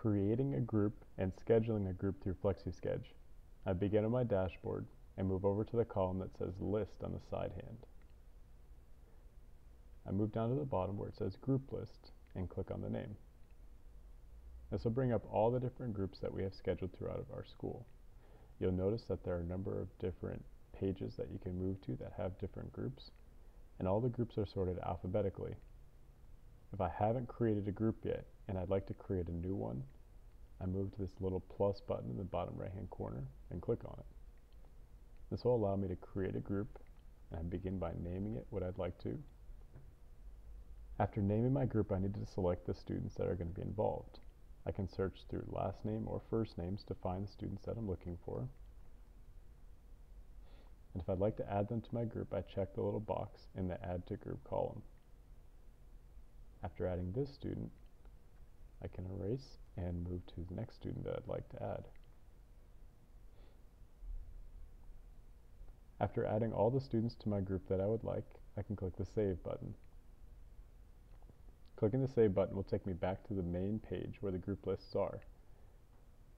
creating a group and scheduling a group through FlexiSCHED. I begin on my dashboard and move over to the column that says List on the side hand. I move down to the bottom where it says Group List and click on the name. This will bring up all the different groups that we have scheduled throughout of our school. You'll notice that there are a number of different pages that you can move to that have different groups, and all the groups are sorted alphabetically. If I haven't created a group yet, and I'd like to create a new one, I move to this little plus button in the bottom right hand corner and click on it. This will allow me to create a group, and I begin by naming it what I'd like to. After naming my group, I need to select the students that are going to be involved. I can search through last name or first names to find the students that I'm looking for. And if I'd like to add them to my group, I check the little box in the Add to Group column. After adding this student, I can erase and move to the next student that I'd like to add. After adding all the students to my group that I would like, I can click the Save button. Clicking the Save button will take me back to the main page where the group lists are.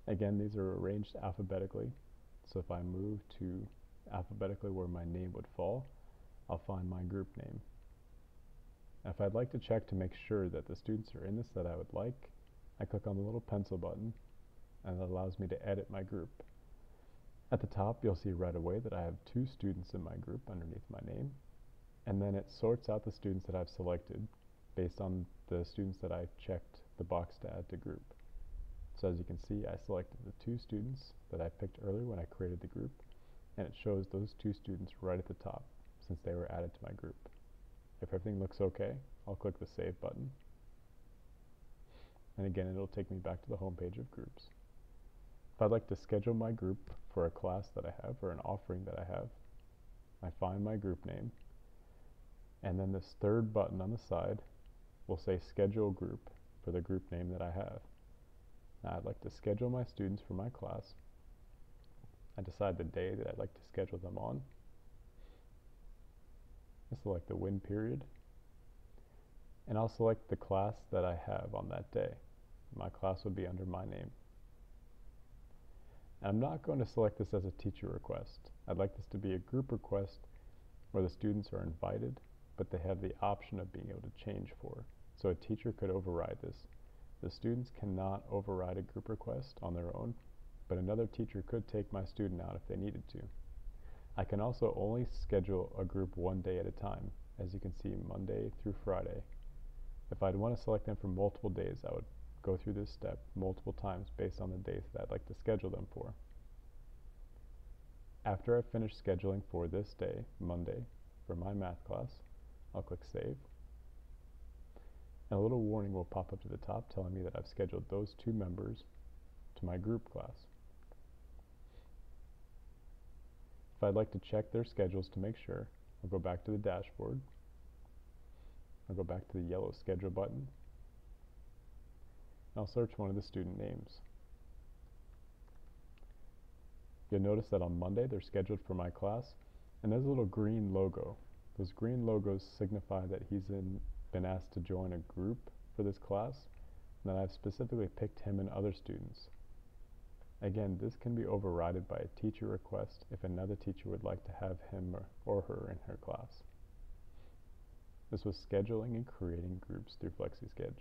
Again, these are arranged alphabetically, so if I move to alphabetically where my name would fall, I'll find my group name. If I'd like to check to make sure that the students are in this that I would like, I click on the little pencil button and it allows me to edit my group. At the top you'll see right away that I have two students in my group underneath my name and then it sorts out the students that I've selected based on the students that I checked the box to add to group. So as you can see I selected the two students that I picked earlier when I created the group and it shows those two students right at the top since they were added to my group. If everything looks okay, I'll click the Save button. And again, it'll take me back to the home page of groups. If I'd like to schedule my group for a class that I have or an offering that I have, I find my group name, and then this third button on the side will say Schedule Group for the group name that I have. Now I'd like to schedule my students for my class. I decide the day that I'd like to schedule them on. I select the when period and I'll select the class that I have on that day. My class would be under my name. And I'm not going to select this as a teacher request. I'd like this to be a group request where the students are invited, but they have the option of being able to change for. So a teacher could override this. The students cannot override a group request on their own, but another teacher could take my student out if they needed to. I can also only schedule a group one day at a time, as you can see Monday through Friday. If I'd want to select them for multiple days, I would go through this step multiple times based on the days that I'd like to schedule them for. After I've finished scheduling for this day, Monday, for my math class, I'll click Save. And a little warning will pop up to the top telling me that I've scheduled those two members to my group class. If I'd like to check their schedules to make sure, I'll go back to the dashboard. I'll go back to the yellow schedule button. I'll search one of the student names. You'll notice that on Monday they're scheduled for my class and there's a little green logo. Those green logos signify that he's in, been asked to join a group for this class and that I've specifically picked him and other students. Again, this can be overridden by a teacher request if another teacher would like to have him or, or her in her class. This was scheduling and creating groups through FlexiSCHED.